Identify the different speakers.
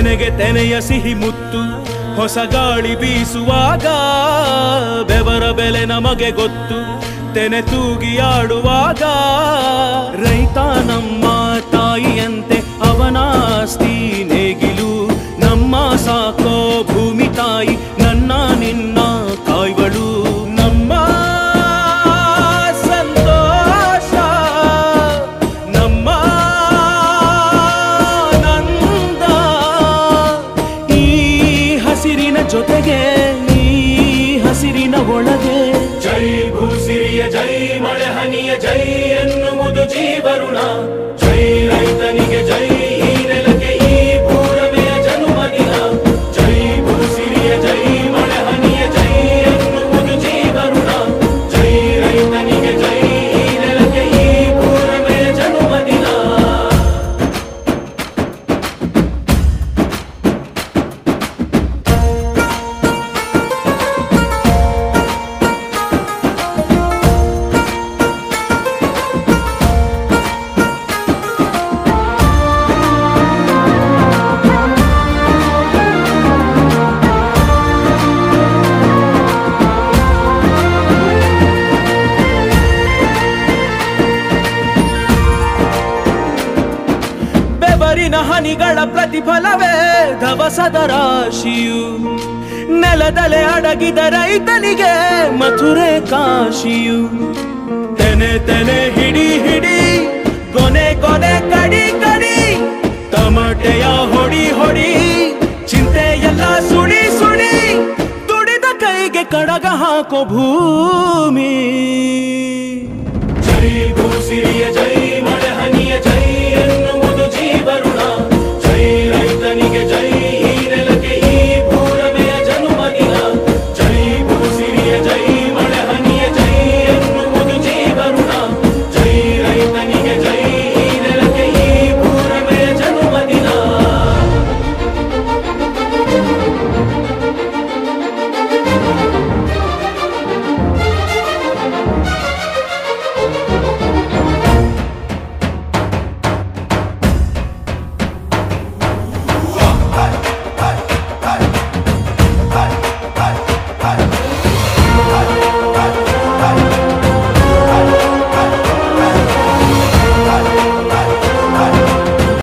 Speaker 1: ತೆನೆಗೆ ತೆನೆಯ ಸಿಹಿ ಮುತ್ತು, ಹೊಸ ಗಾಳಿ ಬೀಸುವಾಗ ಬೆವರ ಬೆಲೆ ನಮಗೆ ಗೊತ್ತು. ತೆನೆ ತೂಗಿ ಆಡುವಾಗ, ರೈತ ನಮ್ಮ ತಾಯಿಯಂತೆ ಅವನಾಸ್ತಿ ಜೈ ಮಳೆ ಹನಿಯ ಜೈ ಎನ್ನುವುದು ಜೀವರುಣ ಜೈ ಬೆವರಿನ ಹನಿಗಳ ಪ್ರತಿಫಲವೇ ಧವಸದ ರಾಶಿಯು. ನೆಲದಲೆ ಅಡಗಿದ ರೈತನಿಗೆ ಮಥುರೆ ಕಾಶಿಯು. ತೆನೆ ತೆನೆ ಹಿಡಿ ಹಿಡಿ, ಕೊನೆ ಕೊನೆ ಕಡಿ ಕಡಿ, ತಮಟೆಯ ಹೊಡಿ ಹೊಡಿ ಚಿಂತೆ ಎಲ್ಲ ಸುಡಿ ಸುಡಿ ದುಡಿದ ಕೈಗೆ ಕಡಗ ಹಾಕೋ ಭೂಮಿ.